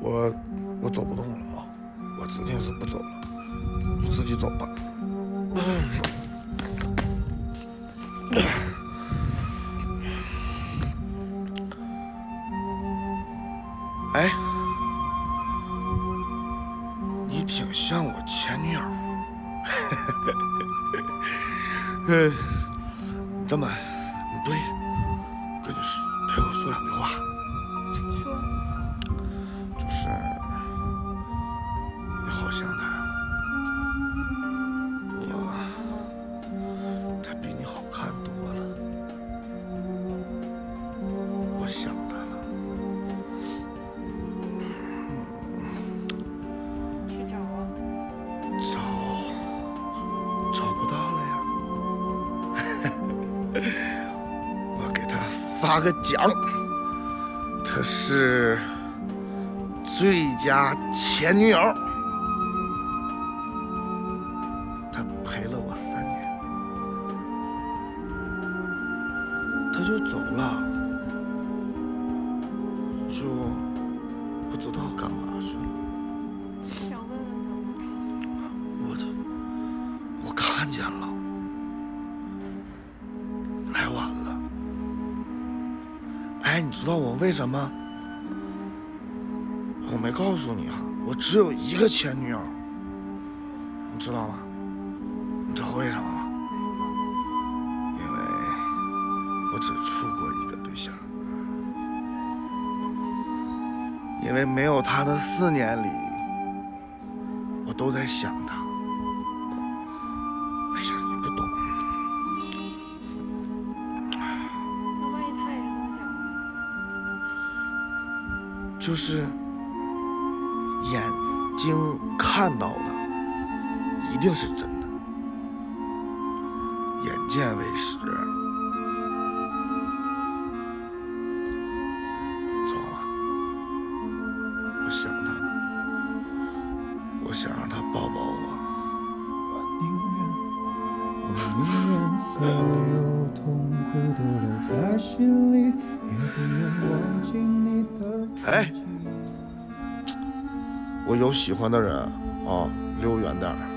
我我走不动了啊，我指定是不走了，你自己走吧。哎，你挺像我前女友。嗯，这么，对，跟你说，陪我说两句话。说，发个奖，他是最佳前女友，他陪了我三年，他就走了，就不知道干嘛去了。想问问？我这我看见了，来晚了。哎，你知道我为什么？我没告诉你啊，我只有一个前女友，你知道吗？你知道为什么吗？因为我只处过一个对象，因为没有他的四年里，我都在想他。哎呀，就是眼睛看到的一定是真的，眼见为实，知道吗？我想他了，我想让他抱抱我。我宁愿，我宁愿所有痛苦都留在心里，也不愿哎我有喜欢的人啊，离我远点儿。